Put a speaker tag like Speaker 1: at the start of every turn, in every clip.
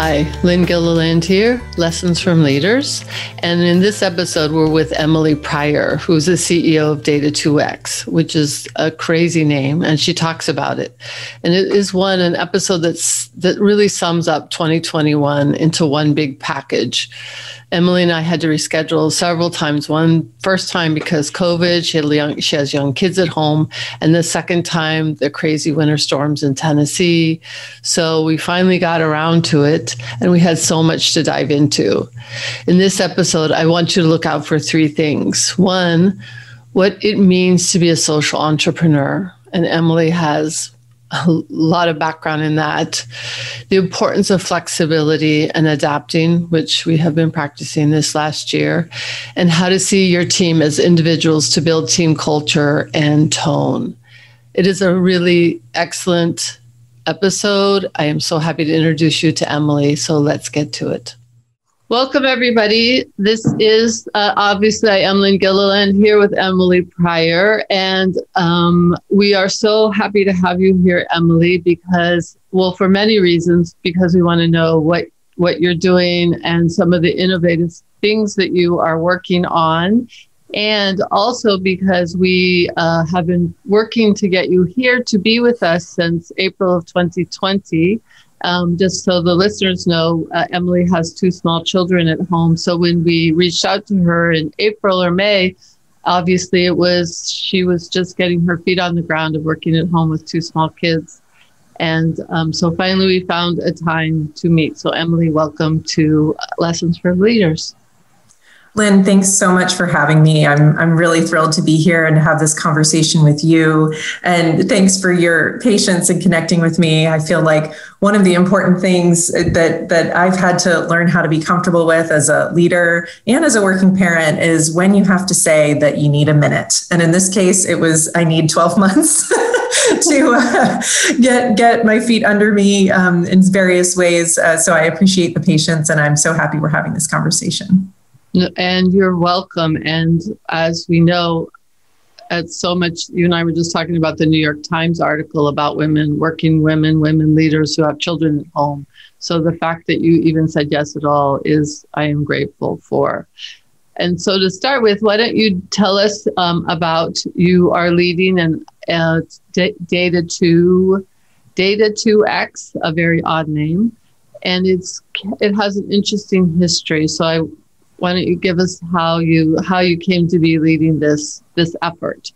Speaker 1: Hi, Lynne Gilliland here, Lessons from Leaders. And in this episode, we're with Emily Pryor, who's the CEO of Data2X, which is a crazy name, and she talks about it. And it is one, an episode that's that really sums up 2021 into one big package. Emily and I had to reschedule several times. One first time because COVID, she had young, she has young kids at home, and the second time the crazy winter storms in Tennessee. So we finally got around to it, and we had so much to dive into. In this episode, I want you to look out for three things. One, what it means to be a social entrepreneur, and Emily has a lot of background in that. The importance of flexibility and adapting, which we have been practicing this last year, and how to see your team as individuals to build team culture and tone. It is a really excellent episode. I am so happy to introduce you to Emily. So let's get to it. Welcome, everybody. This is uh, obviously I am Lynne Gilliland here with Emily Pryor. And um, we are so happy to have you here, Emily, because, well, for many reasons, because we want to know what, what you're doing and some of the innovative things that you are working on. And also because we uh, have been working to get you here to be with us since April of 2020. Um, just so the listeners know, uh, Emily has two small children at home. So when we reached out to her in April or May, obviously it was she was just getting her feet on the ground of working at home with two small kids. And um, so finally we found a time to meet. So, Emily, welcome to Lessons for Leaders.
Speaker 2: Lynne, thanks so much for having me. I'm, I'm really thrilled to be here and have this conversation with you. And thanks for your patience in connecting with me. I feel like one of the important things that, that I've had to learn how to be comfortable with as a leader and as a working parent is when you have to say that you need a minute. And in this case, it was I need 12 months. to uh, get get my feet under me um, in various ways. Uh, so I appreciate the patience, and I'm so happy we're having this conversation.
Speaker 1: And you're welcome. And as we know, at so much, you and I were just talking about the New York Times article about women, working women, women leaders who have children at home. So the fact that you even said yes at all is, I am grateful for. And so to start with, why don't you tell us um, about you are leading an uh, data two, data two X, a very odd name, and it's it has an interesting history. So I why don't you give us how you how you came to be leading this this effort?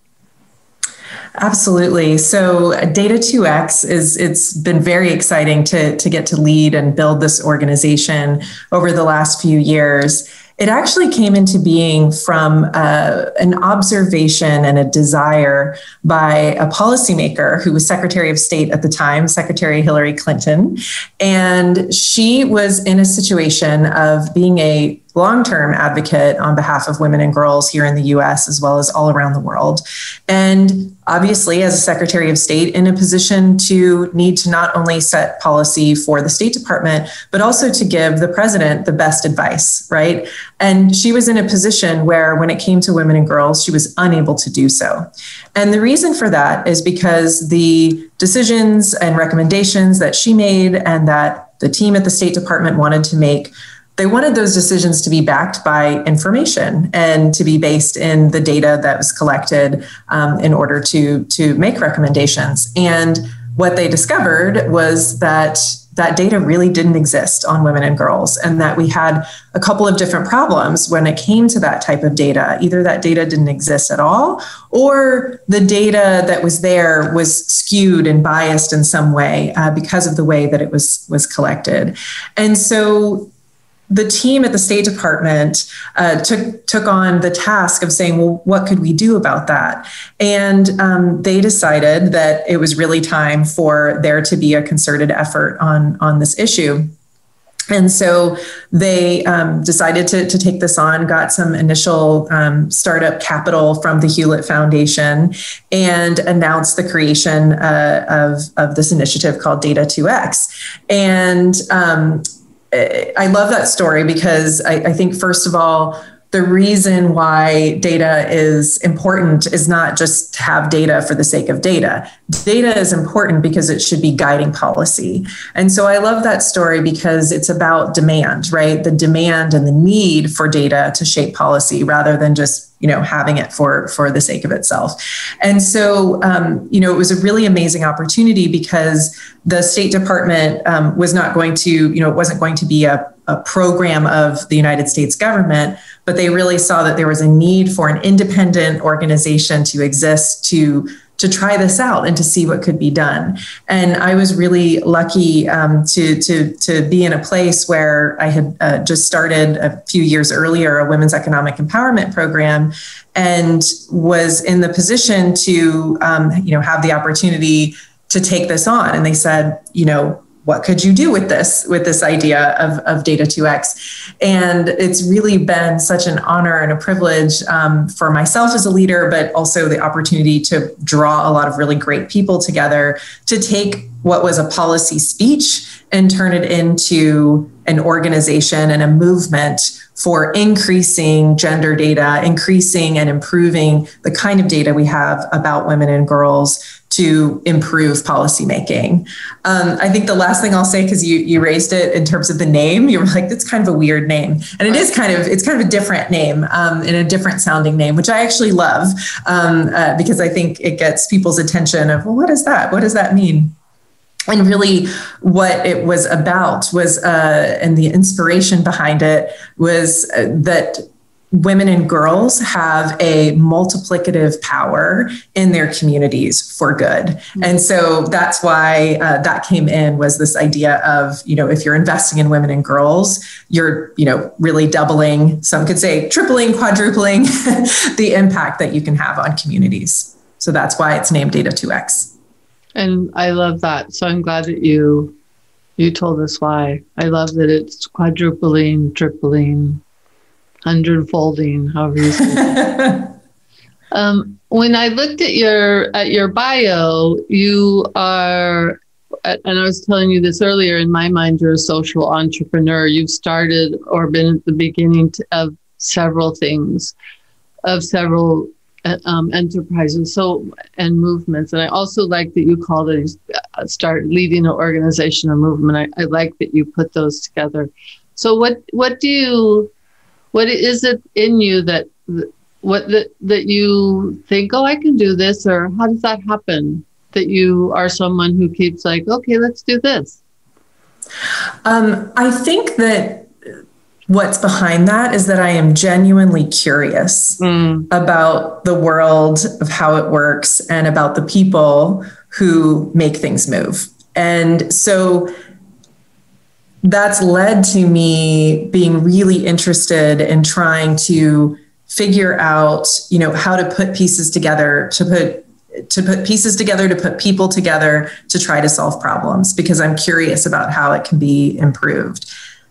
Speaker 2: Absolutely. So Data 2X is it's been very exciting to to get to lead and build this organization over the last few years. It actually came into being from uh, an observation and a desire by a policymaker who was Secretary of State at the time, Secretary Hillary Clinton. And she was in a situation of being a long term advocate on behalf of women and girls here in the US as well as all around the world. And obviously, as a Secretary of State, in a position to need to not only set policy for the State Department, but also to give the president the best advice, right? And she was in a position where, when it came to women and girls, she was unable to do so. And the reason for that is because the decisions and recommendations that she made and that the team at the State Department wanted to make they wanted those decisions to be backed by information and to be based in the data that was collected um, in order to to make recommendations. And what they discovered was that that data really didn't exist on women and girls and that we had a couple of different problems when it came to that type of data. Either that data didn't exist at all or the data that was there was skewed and biased in some way uh, because of the way that it was was collected. And so the team at the State Department uh, took took on the task of saying, well, what could we do about that? And um, they decided that it was really time for there to be a concerted effort on on this issue. And so they um, decided to, to take this on, got some initial um, startup capital from the Hewlett Foundation, and announced the creation uh, of, of this initiative called Data 2X. And um, I love that story because I, I, think, first of all, the reason why data is important is not just to have data for the sake of data. Data is important because it should be guiding policy. And so I love that story because it's about demand, right? The demand and the need for data to shape policy rather than just you know having it for for the sake of itself. And so um, you know it was a really amazing opportunity because the state department um, was not going to you know it wasn't going to be a, a program of the united states government but they really saw that there was a need for an independent organization to exist to to try this out and to see what could be done. And I was really lucky um, to to to be in a place where I had uh, just started a few years earlier a women's economic empowerment program, and was in the position to um, you know have the opportunity to take this on. And they said, you know, what could you do with this with this idea of, of data 2x and it's really been such an honor and a privilege um, for myself as a leader but also the opportunity to draw a lot of really great people together to take what was a policy speech and turn it into an organization and a movement for increasing gender data, increasing and improving the kind of data we have about women and girls to improve policymaking. Um, I think the last thing I'll say, because you you raised it in terms of the name, you're like, that's kind of a weird name, and it is kind of it's kind of a different name um, and a different sounding name, which I actually love um, uh, because I think it gets people's attention of well, what is that? What does that mean? and really what it was about was uh, and the inspiration behind it was uh, that women and girls have a multiplicative power in their communities for good. Mm-hmm. and so that's why uh, that came in was this idea of you know if you're investing in women and girls you're you know really doubling some could say tripling quadrupling the impact that you can have on communities. So that's why it's named data 2x
Speaker 1: and i love that. So i'm glad that you you told us why. I love that it's quadrupling tripling hundredfolding, however you say. um, when I looked at your at your bio, you are, and I was telling you this earlier. In my mind, you're a social entrepreneur. You've started or been at the beginning of several things, of several uh, um, enterprises so and movements and i also like that you called it uh, start leading an organization or movement I, I like that you put those together so what what do you what is it in you that what that that you think oh i can do this or how does that happen that you are someone who keeps like okay let's do this
Speaker 2: um, i think that what's behind that is that i am genuinely curious mm. about the world of how it works and about the people who make things move and so that's led to me being really interested in trying to figure out you know how to put pieces together to put to put pieces together to put people together to try to solve problems because i'm curious about how it can be improved.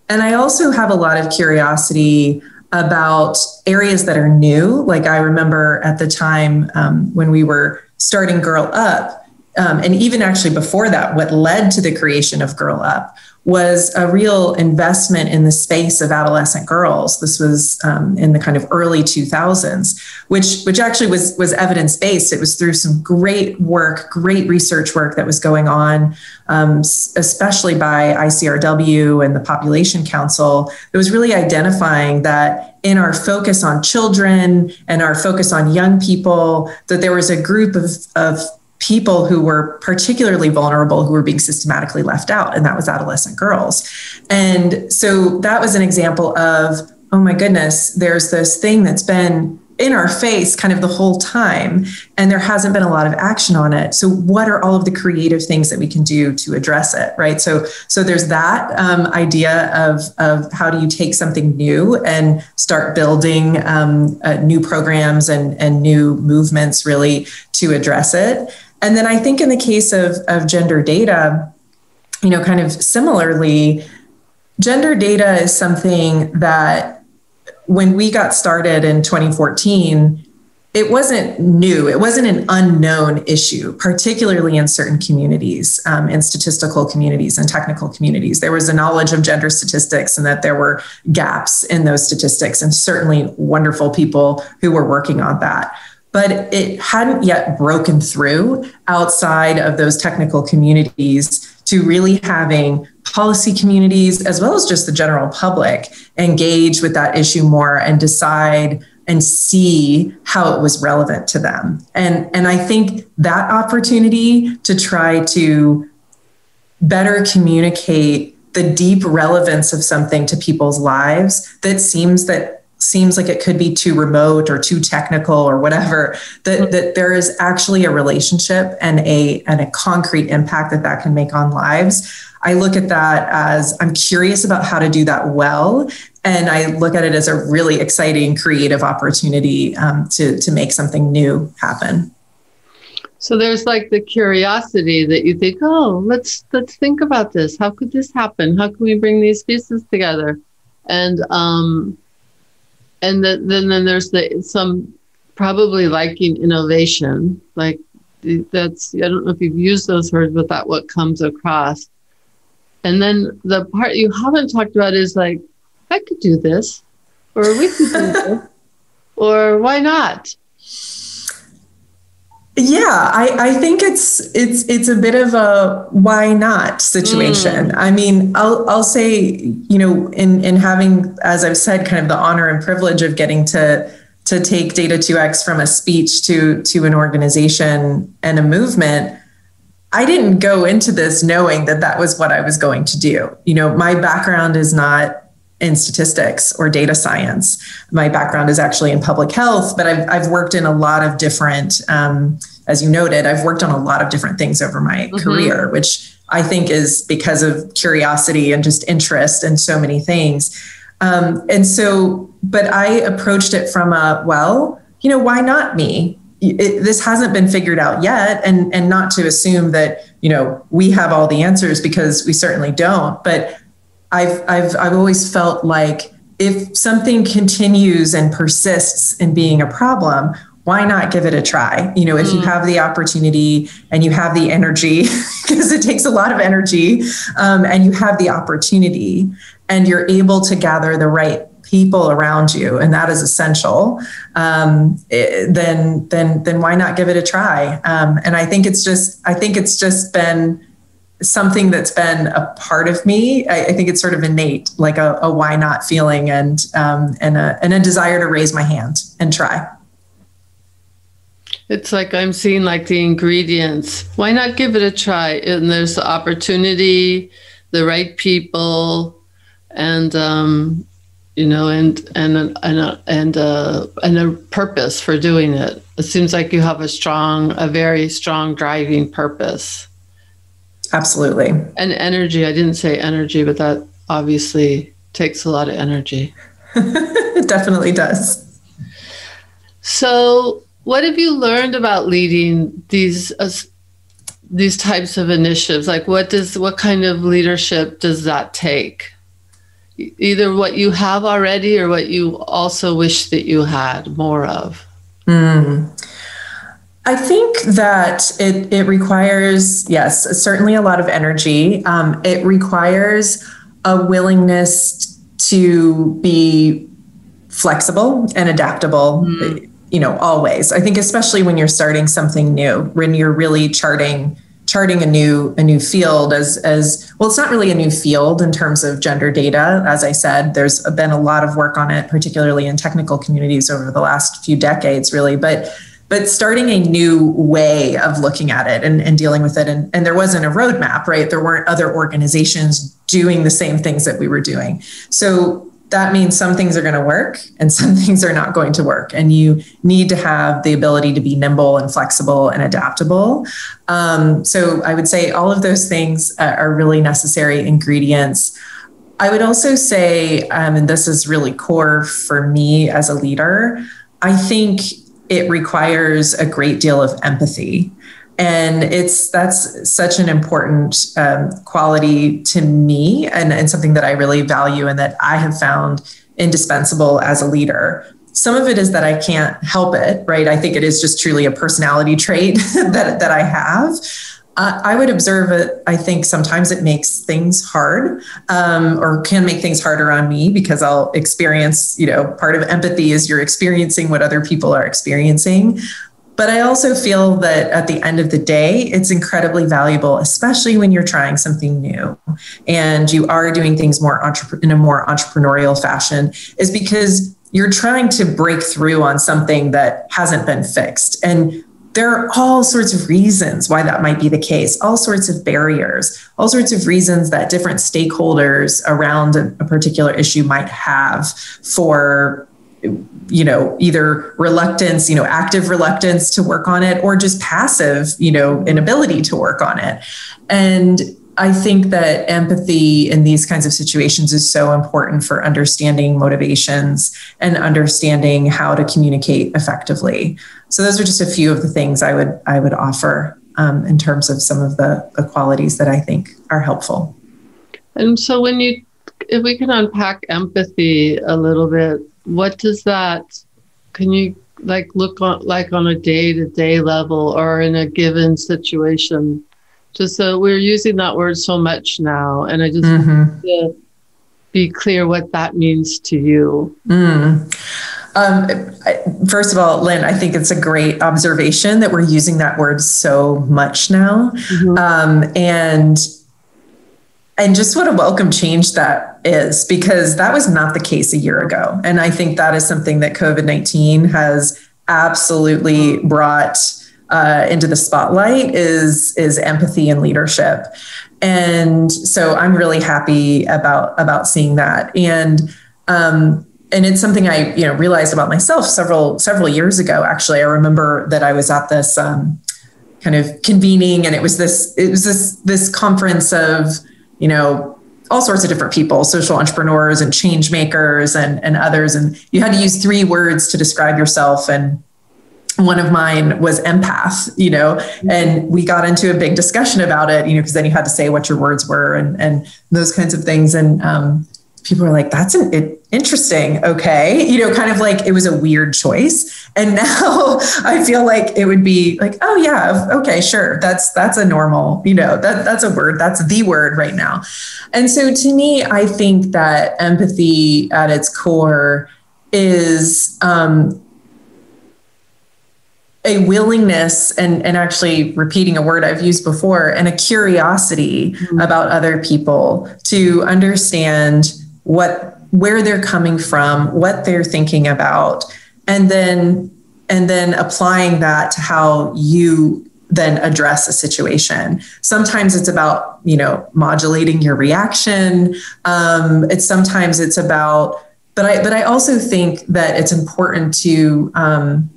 Speaker 2: And i also have a lot of curiosity about areas that are new. Like i remember at the time um, when we were starting girl up um, and even actually before that what led to the creation of girl up was a real investment in the space of adolescent girls. This was um, in the kind of early 2000s, which which actually was was evidence based. It was through some great work, great research work that was going on, um, especially by ICRW and the Population Council. It was really identifying that in our focus on children and our focus on young people, that there was a group of of people who were particularly vulnerable who were being systematically left out, and that was adolescent girls. And so that was an example of, oh my goodness, there's this thing that's been in our face kind of the whole time and there hasn't been a lot of action on it. So what are all of the creative things that we can do to address it right? So so there's that um, idea of of how do you take something new and start building um, uh, new programs and and new movements really to address it and then I think in the case of, of gender data, you know, kind of similarly, gender data is something that when we got started in 2014, it wasn't new. It wasn't an unknown issue, particularly in certain communities, um, in statistical communities and technical communities. There was a knowledge of gender statistics and that there were gaps in those statistics, and certainly wonderful people who were working on that. But it hadn't yet broken through outside of those technical communities to really having policy communities as well as just the general public engage with that issue more and decide and see how it was relevant to them. And, and I think that opportunity to try to better communicate the deep relevance of something to people's lives that seems that seems like it could be too remote or too technical or whatever that, mm-hmm. that there is actually a relationship and a and a concrete impact that that can make on lives. I look at that as i'm curious about how to do that well and i look at it as a really exciting creative opportunity um, to to make something new happen.
Speaker 1: So there's like the curiosity that you think oh let's let's think about this. How could this happen? How can we bring these pieces together? And um and the, then then there's the some probably liking innovation like that's i don't know if you've used those words but that what comes across. And then the part you haven't talked about is like i could do this or we could do this or why not
Speaker 2: yeah, I, I think it's it's it's a bit of a why not situation. Mm. I mean, I'll I'll say, you know, in in having, as I've said, kind of the honor and privilege of getting to to take Data 2X from a speech to to an organization and a movement, I didn't go into this knowing that that was what I was going to do. You know, my background is not in statistics or data science. My background is actually in public health, but I've, I've worked in a lot of different, um, as you noted, I've worked on a lot of different things over my mm-hmm. career, which I think is because of curiosity and just interest in so many things. Um, and so, but I approached it from a, well, you know, why not me? It, this hasn't been figured out yet and and not to assume that you know we have all the answers because we certainly don't but I've I've I've always felt like if something continues and persists in being a problem, why not give it a try? You know, if mm. you have the opportunity and you have the energy, because it takes a lot of energy, um, and you have the opportunity and you're able to gather the right people around you, and that is essential. Um, it, eh, then, then, then why not give it a try? Um, and I think it's just, I think it's just been something that's been a part of me. I, I think it's sort of innate, like a, a why not feeling and um, and a and a desire to raise my hand and try.
Speaker 1: It's like I'm seeing like the ingredients. Why not give it a try? And there's the opportunity, the right people, and um, you know, and and and a, and a, and a purpose for doing it. It seems like you have a strong, a very strong driving purpose.
Speaker 2: Absolutely.
Speaker 1: And energy. I didn't say energy, but that obviously takes a lot of energy.
Speaker 2: it definitely does.
Speaker 1: So, what have you learned about leading these uh, these types of initiatives? Like, what does what kind of leadership does that take? Either what you have already, or what you also wish that you had more of.
Speaker 2: Mm. I think that it, it requires, yes, certainly a lot of energy. Um, it requires a willingness to be flexible and adaptable, mm. you know, always. I think especially when you're starting something new, when you're really charting charting a new a new field as as well it's not really a new field in terms of gender data as i said there's been a lot of work on it particularly in technical communities over the last few decades really but but starting a new way of looking at it and, and dealing with it. And, and there wasn't a roadmap, right? There weren't other organizations doing the same things that we were doing. So that means some things are going to work and some things are not going to work. And you need to have the ability to be nimble and flexible and adaptable. Um, so I would say all of those things uh, are really necessary ingredients. I would also say, um, and this is really core for me as a leader, I think it requires a great deal of empathy and it's that's such an important um, quality to me and, and something that i really value and that i have found indispensable as a leader some of it is that I can't help it, right? I think it is just truly a personality trait that, that I have. I would observe it. I think sometimes it makes things hard um, or can make things harder on me because I'll experience, you know, part of empathy is you're experiencing what other people are experiencing. But I also feel that at the end of the day, it's incredibly valuable, especially when you're trying something new and you are doing things more in a more entrepreneurial fashion, is because you're trying to break through on something that hasn't been fixed. And there are all sorts of reasons why that might be the case, all sorts of barriers, all sorts of reasons that different stakeholders around a, particular issue might have for you know either reluctance you know active reluctance to work on it or just passive you know inability to work on it. And i think that empathy in these kinds of situations is so important for understanding motivations and understanding how to communicate effectively. So those are just a few of the things i would i would offer um, in terms of some of the, the qualities that i think are helpful.
Speaker 1: And so when you if we can unpack empathy a little bit what does that can you like look on like on a day-to-day level or in a given situation just so we're using that word so much now and i just mm-hmm. to be clear what that means to you
Speaker 2: mm. um, first of all lynne i think it's a great observation that we're using that word so much now mm-hmm. um, and and just what a welcome change that is because that was not the case a year ago and i think that is something that covid-19 has absolutely brought uh, into the spotlight is is empathy and leadership and so i'm really happy about about seeing that and um, and it's something i you know realized about myself several several years ago actually i remember that i was at this um, kind of convening and it was this it was this this conference of you know, all sorts of different people, social entrepreneurs and change makers and, and others. And you had to use three words to describe yourself. And one of mine was empath, you know, and we got into a big discussion about it, you know, because then you had to say what your words were and, and those kinds of things. And um, people were like, that's an, it, interesting. Okay. You know, kind of like it was a weird choice. And now I feel like it would be like, oh yeah, okay, sure. That's, that's a normal, you know, that that's a word, that's the word right now. And so to me, I think that empathy at its core is, um, a willingness and, and actually repeating a word I've used before and a curiosity mm-hmm. about other people to understand what where they're coming from, what they're thinking about, and then and then applying that to how you then address a situation. Sometimes it's about you know modulating your reaction. Um, it's sometimes it's about, but I but I also think that it's important to um,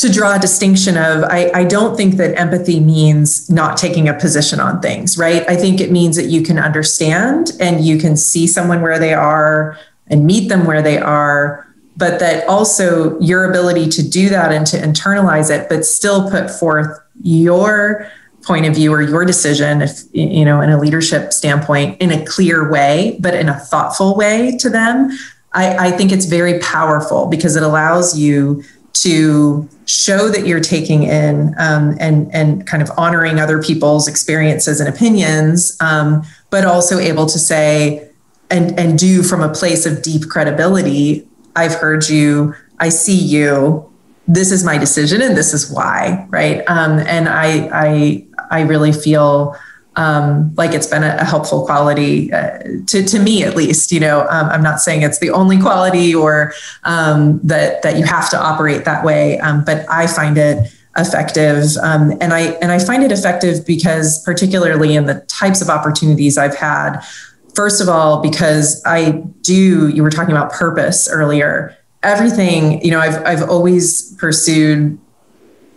Speaker 2: to draw a distinction of I, I don't think that empathy means not taking a position on things right? I think it means that you can understand and you can see someone where they are and meet them where they are but that also your ability to do that and to internalize it but still put forth your point of view or your decision if you know in a leadership standpoint in a clear way but in a thoughtful way to them I, I think it's very powerful because it allows you to show that you're taking in um, and and kind of honoring other people's experiences and opinions, um, but also able to say and and do from a place of deep credibility. I've heard you. I see you. This is my decision, and this is why. Right. Um, and I I I really feel um, like it's been a, a helpful quality uh, to, to me at least you know um, i'm not saying it's the only quality or um, that that you have to operate that way um, but i find it effective um, and i and i find it effective because particularly in the types of opportunities i've had first of all because i do you were talking about purpose earlier. Everything you know i've i've always pursued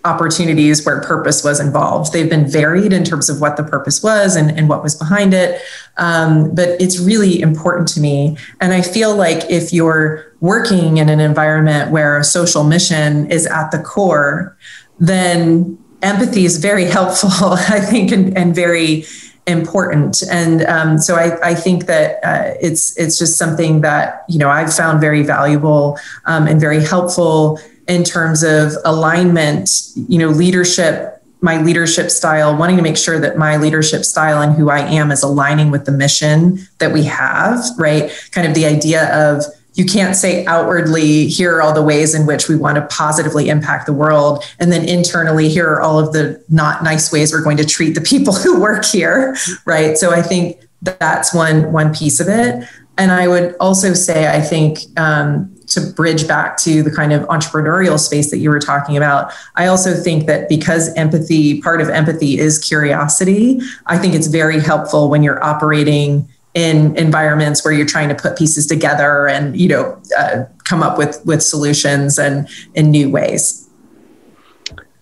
Speaker 2: opportunities where purpose was involved. They've been varied in terms of what the purpose was and, and what was behind it. Um, but it's really important to me. And I feel like if you're working in an environment where a social mission is at the core, then empathy is very helpful, I think, and, and very important. And um, so I, I, think that uh, it's it's just something that you know I've found very valuable um, and very helpful in terms of alignment. You know, leadership. My leadership style, wanting to make sure that my leadership style and who I am is aligning with the mission that we have, right? Kind of the idea of you can't say outwardly, here are all the ways in which we want to positively impact the world. And then internally, here are all of the not nice ways we're going to treat the people who work here. Right. So I think that's one one piece of it. And I would also say, I think um, to bridge back to the kind of entrepreneurial space that you were talking about, I also think that because empathy, part of empathy is curiosity, I think it's very helpful when you're operating in environments where you're trying to put pieces together and you know uh, come up with with solutions and in new ways.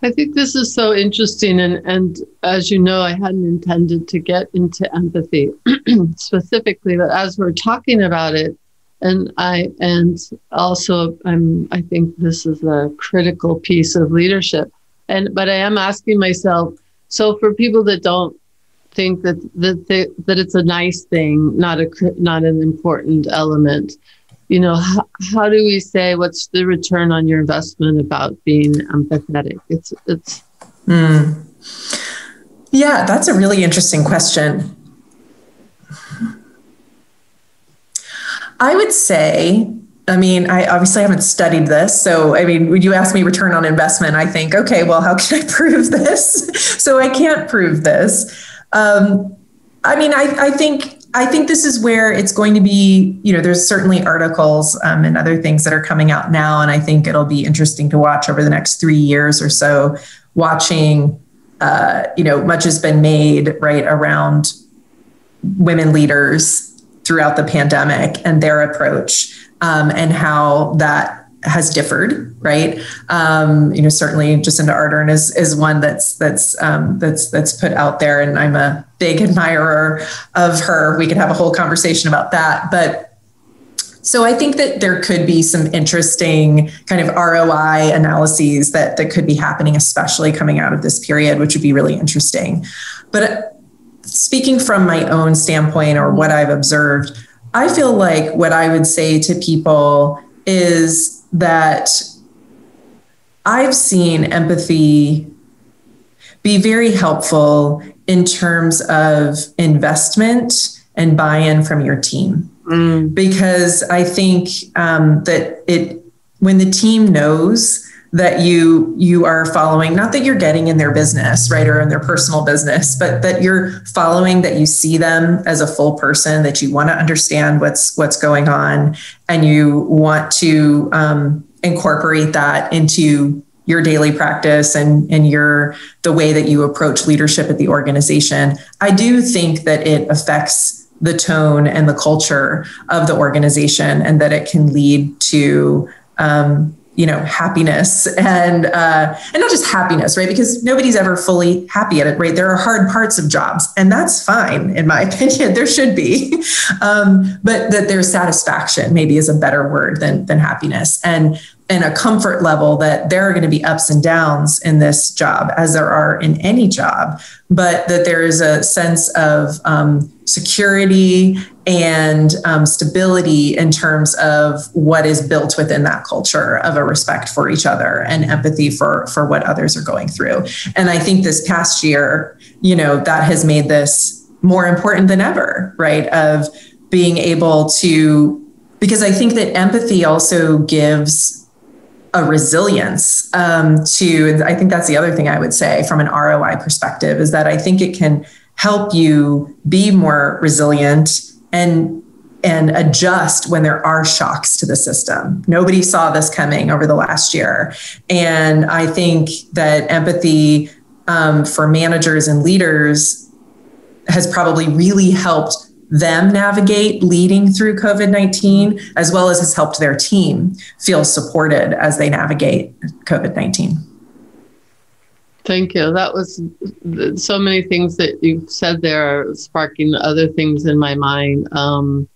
Speaker 1: I think this is so interesting and and as you know i hadn't intended to get into empathy specifically but as we're talking about it and i and also i'm i think this is a critical piece of leadership and but i am asking myself so for people that don't think that that they, that it's a nice thing, not a not an important element. You know, how, how do we say what's the return on your investment about being empathetic? It's it's.
Speaker 2: Mm. Yeah, that's a really interesting question. I would say I mean, I obviously haven't studied this. So, I mean, when you ask me return on investment, I think, okay, well, how can I prove this? so, I can't prove this. Um, I mean, I, I think I think this is where it's going to be, you know, there's certainly articles um, and other things that are coming out now. And I think it'll be interesting to watch over the next three years or so, watching, uh, you know, much has been made right around women leaders throughout the pandemic and their approach um, and how that has differed, right? Um, you know, certainly Jacinda Ardern is is one that's that's um, that's that's put out there, and I'm a big admirer of her. We could have a whole conversation about that, but. So I think that there could be some interesting kind of ROI analyses that that could be happening, especially coming out of this period, which would be really interesting. But speaking from my own standpoint or what I've observed, I feel like what I would say to people is that I've seen empathy be very helpful in terms of investment and buy in from your team. Mm. Because I think um, that it, when the team knows that you you are following not that you're getting in their business right or in their personal business but that you're following that you see them as a full person that you want to understand what's what's going on and you want to um, incorporate that into your daily practice and and your the way that you approach leadership at the organization. I do think that it affects the tone and the culture of the organization and that it can lead to um, you know happiness and uh, and not just happiness right? Because nobody's ever fully happy at it right? There are hard parts of jobs and that's fine in my opinion. There should be. Um, but that there's satisfaction maybe is a better word than than happiness. And and a comfort level that there are going to be ups and downs in this job as there are in any job but that there is a sense of um, security and um, stability in terms of what is built within that culture of a respect for each other and empathy for for what others are going through. And i think this past year you know that has made this more important than ever right of being able to because i think that empathy also gives a resilience um, to i think that's the other thing i would say from an roi perspective is that i think it can help you be more resilient and and adjust when there are shocks to the system. Nobody saw this coming over the last year. And I think that empathy um, for managers and leaders has probably really helped them navigate leading through COVID 19, as well as has helped their team feel supported as they navigate COVID 19.
Speaker 1: Thank you. That was so many things that you've said there are sparking other things in my mind. Um,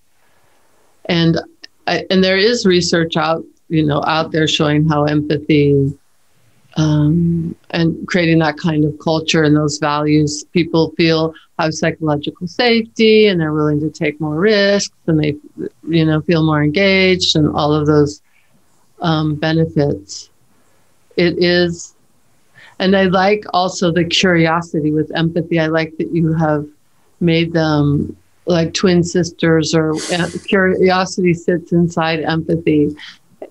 Speaker 1: and I, and there is research out, you know, out there showing how empathy um, and creating that kind of culture and those values. People feel have psychological safety and they're willing to take more risks and they, you know, feel more engaged and all of those um, benefits. It is, and I like also the curiosity with empathy. I like that you have made them like twin sisters or uh, curiosity sits inside empathy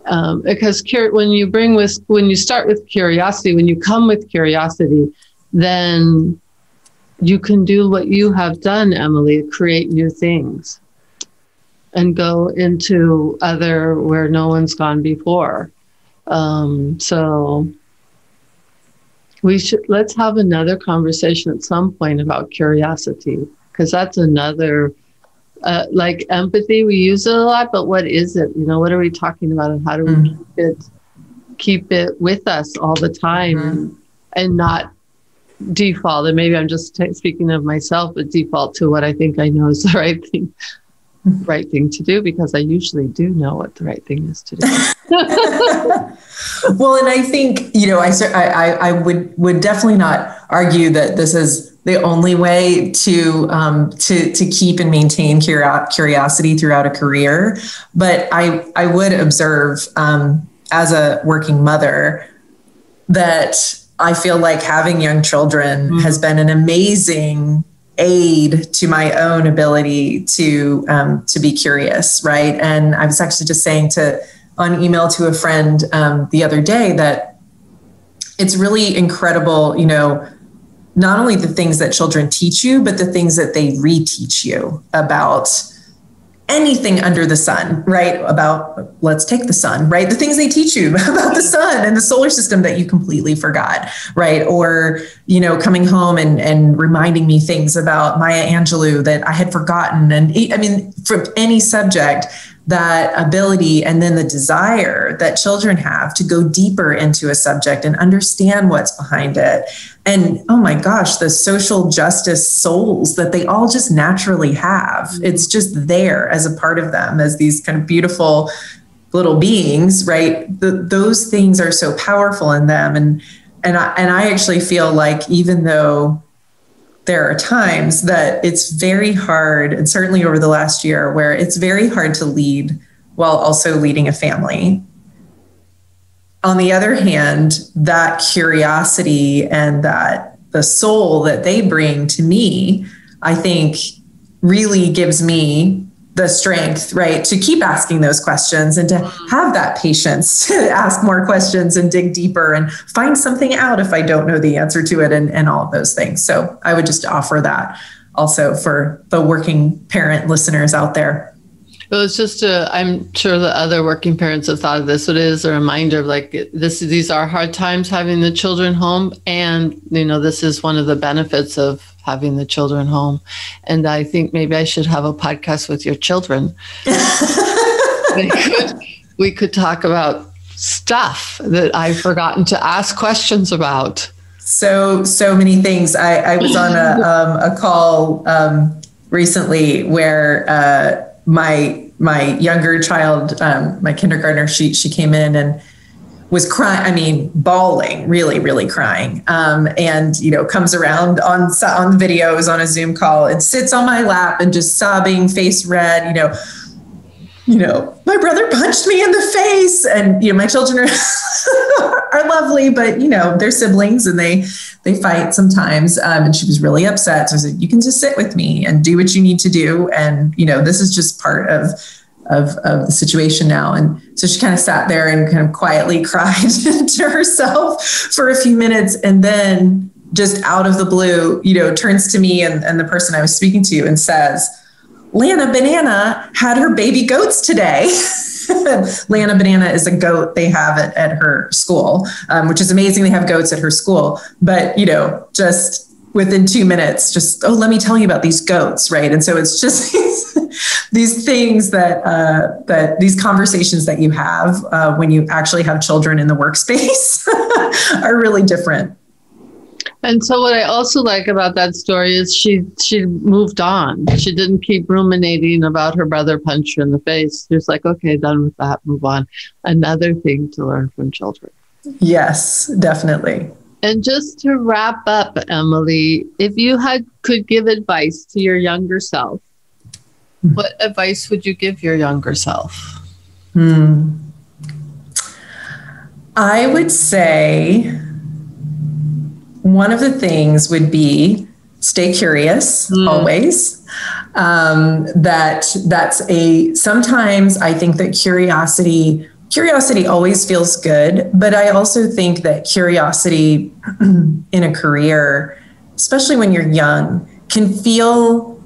Speaker 1: um, because cur- when you bring with when you start with curiosity when you come with curiosity then you can do what you have done emily create new things and go into other where no one's gone before. Um, so we should let's have another conversation at some point about curiosity because that's another uh, like empathy we use it a lot but what is it you know what are we talking about and how do we mm-hmm. keep it keep it with us all the time mm-hmm. and, not default and maybe i'm just t- speaking of myself but default to what i think i know is the right thing right thing to do because i usually do know what the right thing is to do
Speaker 2: well and i think you know I, I i would would definitely not argue that this is the only way to um, to to keep and maintain curiosity throughout a career. But I I would observe um, as a working mother that I feel like having young children mm-hmm. has been an amazing aid to my own ability to um, to be curious, right? And I was actually just saying to on email to a friend um, the other day that it's really incredible, you know not only the things that children teach you, but the things that they reteach you about anything under the sun, right? About let's take the sun, right? The things they teach you about the sun and the solar system that you completely forgot, right? Or, you know, coming home and and reminding me things about Maya Angelou that I had forgotten. And I mean, from any subject, that ability and then the desire that children have to go deeper into a subject and understand what's behind it. And oh my gosh, the social justice souls that they all just naturally have. Mm-hmm. It's just there as a part of them, as these kind of beautiful little beings, right? The, those things are so powerful in them. And and I, and I actually feel like even though there are times that it's very hard, and certainly over the last year, where it's very hard to lead while also leading a family. On the other hand, that curiosity and that the soul that they bring to me, I think really gives me the strength, right, to keep asking those questions and to mm-hmm. have that patience to ask more questions and dig deeper and find something out if I don't know the answer to it and, and all of those things. So I would just offer that also for the working parent listeners out there.
Speaker 1: Well, it's just a, I'm sure the other working parents have thought of this, but it is a reminder of like this, these are hard times having the children home. And, you know, this is one of the benefits of having the children home. And I think maybe I should have a podcast with your children. we, could, we could talk about stuff that I've forgotten to ask questions about.
Speaker 2: So, so many things. I, I was on a, um, a call um, recently where uh, my my younger child, um, my kindergartner, she she came in and was crying i mean bawling really really crying. Um, and you know comes around on on videos on a zoom call and sits on my lap and just sobbing face red you know. You know my brother punched me in the face and you know my children are are lovely but you know they're siblings and they they fight sometimes. Um, and she was really upset. So i said you can just sit with me and do what you need to do. And you know this is just part of of, of the situation now. And so she kind of sat there and kind of quietly cried to herself for a few minutes and then just out of the blue, you know, turns to me and, and the person I was speaking to and says, Lana Banana had her baby goats today. Lana Banana is a goat they have at, at her school, um, which is amazing. They have goats at her school, but you know, just within two minutes, just oh, let me tell you about these goats, right? And so it's just these things that uh, that these conversations that you have uh, when you actually have children in the workspace are really different.
Speaker 1: And so, what I also like about that story is she she moved on. She didn't keep ruminating about her brother punched her in the face. She was like, "Okay, done with that. Move on." Another thing to learn from children.
Speaker 2: Yes, definitely.
Speaker 1: And just to wrap up, Emily, if you had could give advice to your younger self, mm-hmm. what advice would you give your younger self?
Speaker 2: Hmm. I would say one of the things would be stay curious mm. always. Um, that that's a sometimes I think that curiosity curiosity always feels good, but I also think that curiosity in a career, especially when you're young, can feel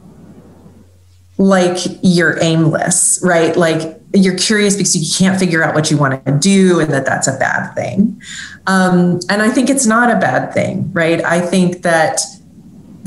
Speaker 2: like you're aimless, right? Like you're curious because you can't figure out what you want to do and that that's a bad thing. Um, and I think it's not a bad thing, right? I think that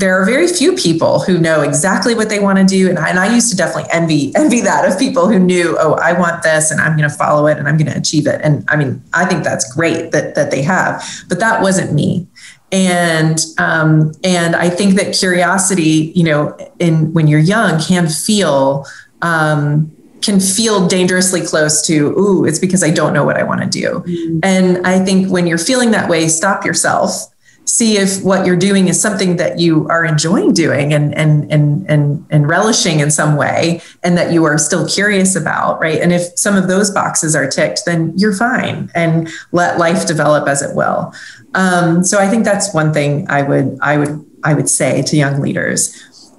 Speaker 2: there are very few people who know exactly what they want to do. And I, and I used to definitely envy, envy that of people who knew, oh, I want this and I'm going to follow it and I'm going to achieve it. And I mean, I think that's great that, that they have, but that wasn't me. And um, and I think that curiosity, you know, in when you're young, can feel um, can feel dangerously close to, ooh, it's because I don't know what I want to do. Mm-hmm. And I think when you're feeling that way, stop yourself see if what you're doing is something that you are enjoying doing and and and and, and relishing in some way and that you are still curious about right? And if some of those boxes are ticked then you're fine and let life develop as it will. Um, so i think that's one thing i would i would i would say to young leaders.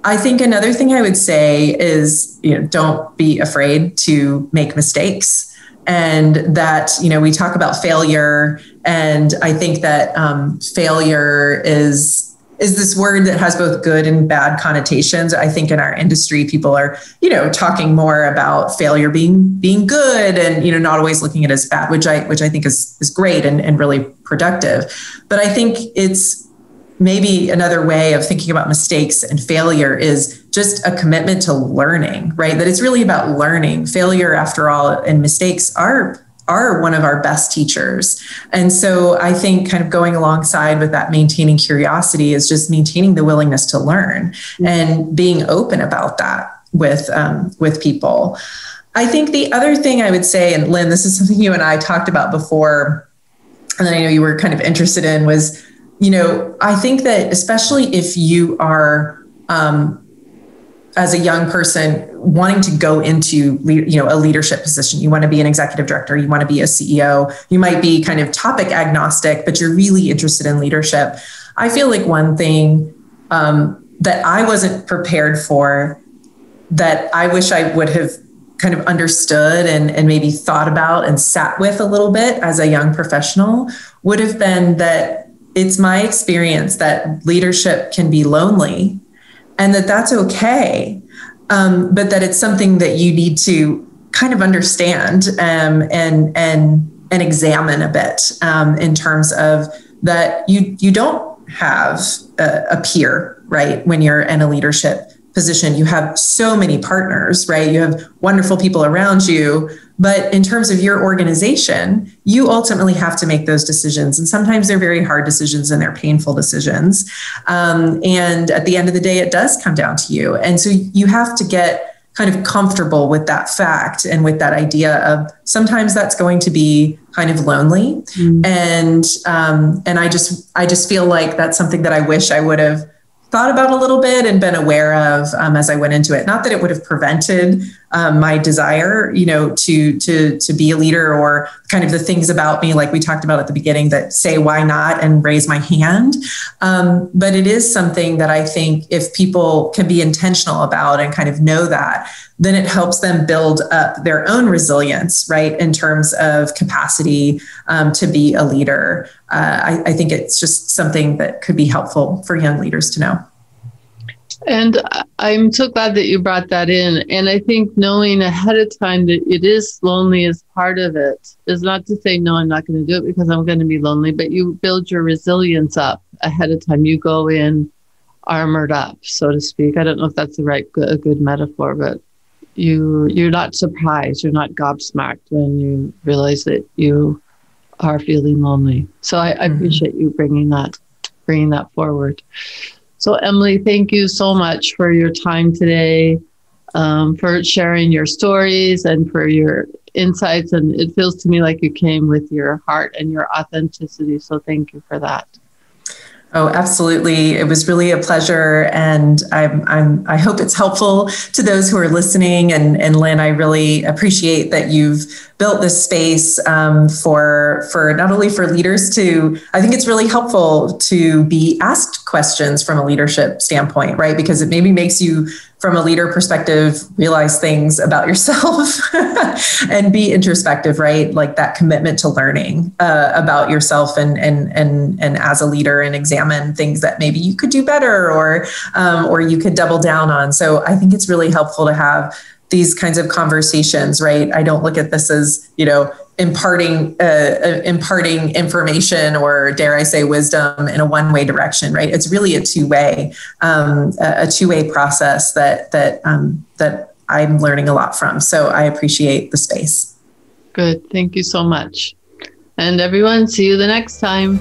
Speaker 2: I think another thing I would say is, you know, don't be afraid to make mistakes and that you know we talk about failure. And i think that um, failure is is this word that has both good and bad connotations. I think in our industry people are you know talking more about failure being being good and you know not always looking at it as bad which i which i think is is great and, and really productive. But i think it's maybe another way of thinking about mistakes and failure is just a commitment to learning, right? That it's really about learning. Failure, after all, and mistakes are are one of our best teachers. And so I think kind of going alongside with that maintaining curiosity is just maintaining the willingness to learn mm-hmm. and being open about that with um, with people. I think the other thing I would say, and Lynne, this is something you and I talked about before, and then I know you were kind of interested in was you know, I think that especially if you are, um, as a young person wanting to go into you know a leadership position you want to be an executive director you want to be a ceo you might be kind of topic agnostic but you're really interested in leadership. I feel like one thing um, that i wasn't prepared for that i wish i would have kind of understood and, and maybe thought about and sat with a little bit as a young professional would have been that it's my experience that leadership can be lonely and that that's okay um, but that it's something that you need to kind of understand um, and and and examine a bit um, in terms of that you you don't have a, a peer right when you're in a leadership position you have so many partners right you have wonderful people around you but in terms of your organization, you ultimately have to make those decisions. And sometimes they're very hard decisions and they're painful decisions. Um, and at the end of the day, it does come down to you. And so you have to get kind of comfortable with that fact and with that idea of sometimes that's going to be kind of lonely. Mm. And um, and I just I just feel like that's something that I wish I would have thought about a little bit and been aware of um, as I went into it. Not that it would have prevented um, my desire, you know, to to to be a leader or kind of the things about me, like we talked about at the beginning, that say why not and raise my hand. Um, but it is something that I think if people can be intentional about and kind of know that, then it helps them build up their own resilience, right, in terms of capacity um, to be a leader uh, I, I think it's just something that could be helpful for young leaders to know.
Speaker 1: And I'm so glad that you brought that in. And I think knowing ahead of time that it is lonely as part of it is not to say, no, I'm not going to do it because I'm going to be lonely, but you build your resilience up ahead of time. You go in armored up, so to speak. I don't know if that's the right, a good metaphor, but you, you're not surprised. You're not gobsmacked when you realize that you are feeling lonely. So I, I mm-hmm. appreciate you bringing that bringing that forward. So Emily, thank you so much for your time today, um, for sharing your stories and for your insights, and it feels to me like you came with your heart and your authenticity. So thank you for that.
Speaker 2: Oh, absolutely. It was really a pleasure. And I'm, I'm, I hope it's helpful to those who are listening. And, and Lynne, I really appreciate that you've built this space um, for, for not only for leaders to, I think it's really helpful to be asked questions from a leadership standpoint, right? Because it maybe makes you from a leader perspective, realize things about yourself and be introspective, right? Like that commitment to learning uh, about yourself and and and and as a leader, and examine things that maybe you could do better or um, or you could double down on. So I think it's really helpful to have these kinds of conversations, right? I don't look at this as you know imparting uh, uh, imparting information or dare I say wisdom in a one way direction, right? It's really a two way um, a two way process that that um, that I'm learning a lot from. So I appreciate the space.
Speaker 1: Good, thank you so much, and everyone. See you the next time.